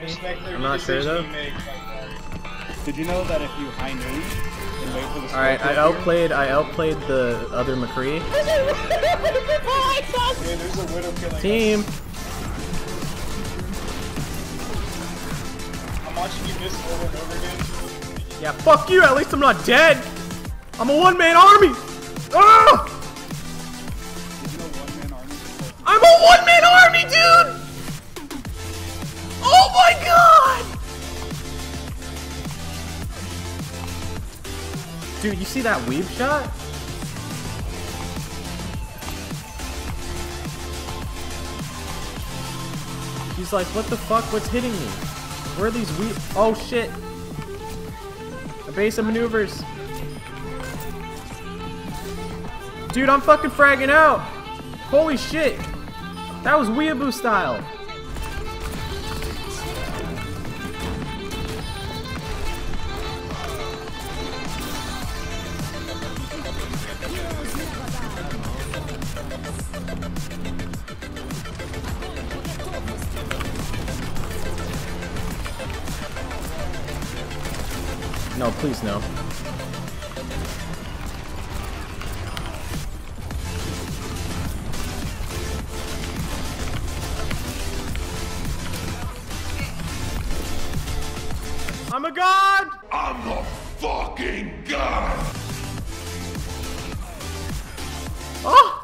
I'm not sure though. Did you know that if you high noon and wait for the All right, I outplayed. I outplayed the other McCree team. I'm watching you miss over and over again. Yeah, fuck you. At least I'm not dead. I'm a one-man army. Ah! Did you know one man army? I'm a one-man army, dude. Dude, you see that weave shot? He's like, what the fuck? What's hitting me? Where are these weave? Oh shit! Of maneuvers. Dude, I'm fucking fragging out. Holy shit! That was weeaboo style. No, please no. I'm a god! I'm the fucking god! Oh!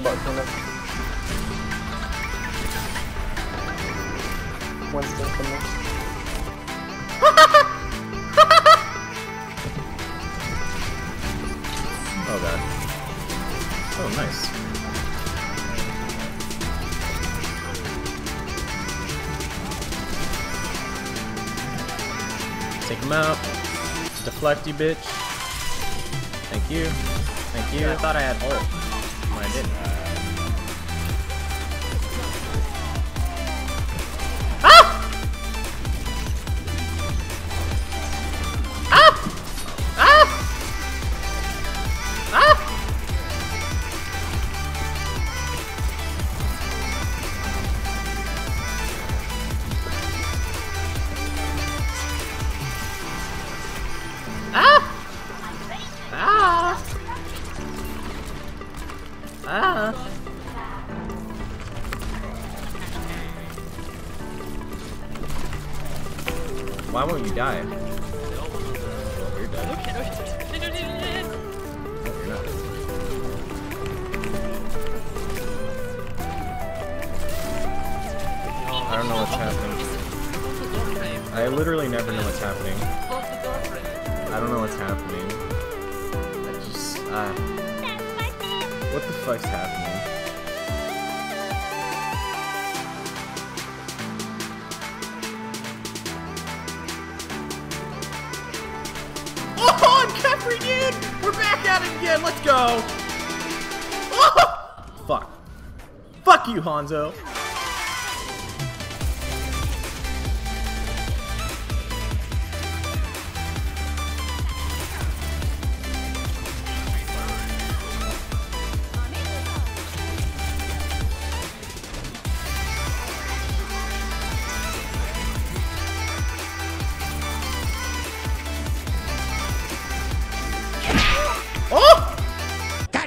Aimbot cleanup. One step from there. Oh god. Oh, nice. Take him out. Deflect you, bitch. Thank you. Thank you. I thought I had ult. Why won't you die? Oh, you're dead. You're not. I don't know what's happening. I literally never know what's happening. I don't know what's happening. I just, uh, what the fuck's happening? We're back at it again, let's go! Oh! Fuck. Fuck you, Hanzo.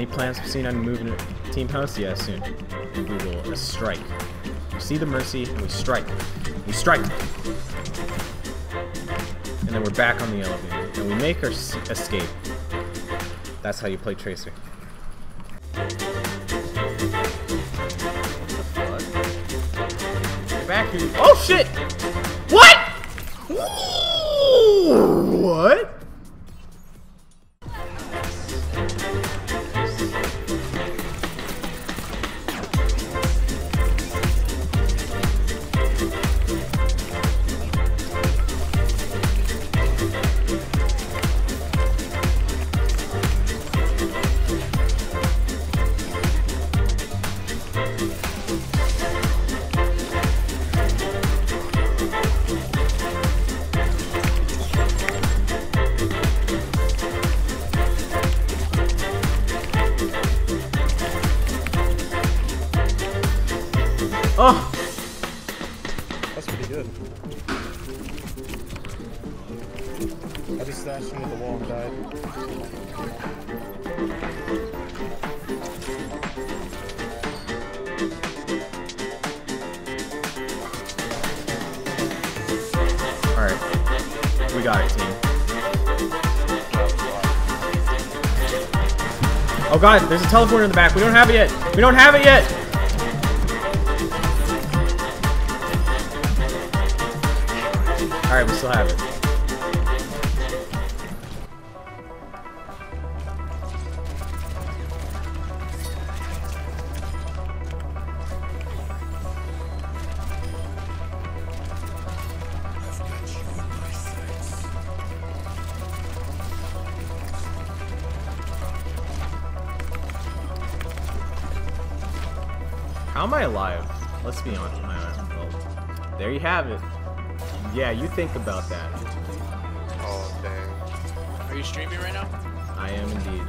Any plans for seeing on moving team house? Yeah, soon. We will strike. We see the mercy and we strike. We strike! And then we're back on the elevator. And we make our escape. That's how you play Tracer. Back here. Oh shit! What? Ooh! What? Oh! That's pretty good. I just stashed into the wall and died. Alright. We got it, team. Oh god, there's a teleporter in the back. We don't have it yet. We don't have it yet. Alright, we still have it. How am I alive? Let's be honest. There you have it. Yeah, you think about that. Oh, dang. Are you streaming right now? I am indeed.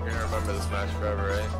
You're gonna remember this match forever, right?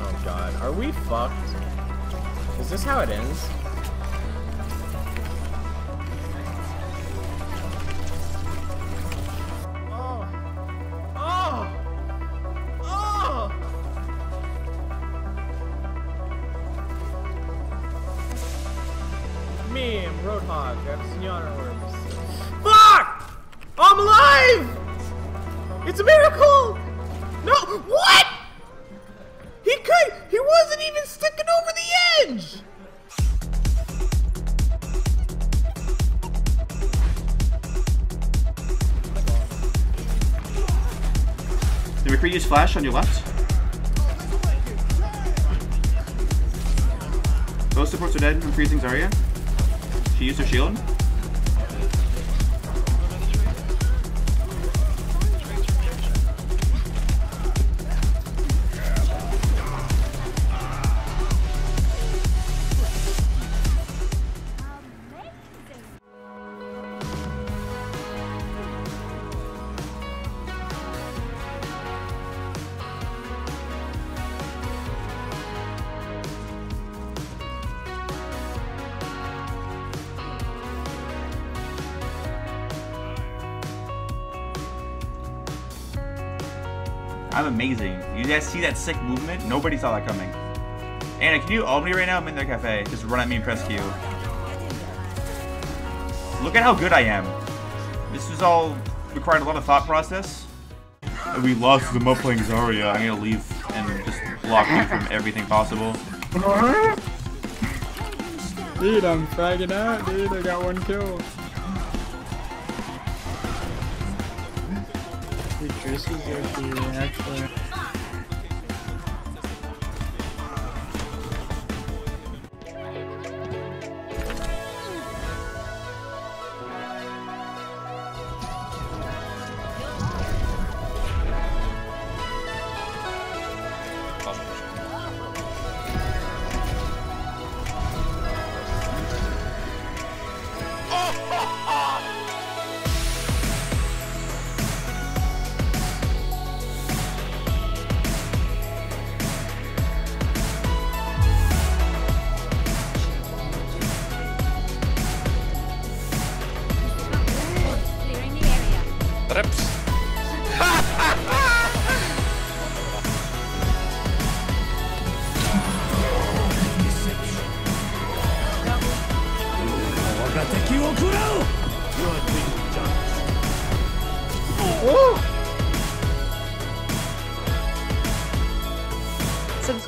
Oh god. Are we fucked? Is this how it ends? Roadhog. Fuck! I'm alive! It's a miracle! No! What? He could! He wasn't even sticking over the edge! Did McCree use flash on your left? Both supports are dead I'm freezing Zarya. She used her shield. I'm amazing. You guys see that sick movement? Nobody saw that coming. Ana, can you ult me right now? I'm in their cafe. Just run at me and press Q. Look at how good I am. This was all required a lot of thought process. We lost them up playing Zarya. I'm gonna leave and just block you from everything possible. Dude, I'm fragging out, dude. I got one kill. Dude, Triss is actually,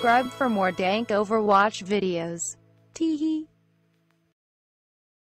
Subscribe for more dank Overwatch videos. Teehee.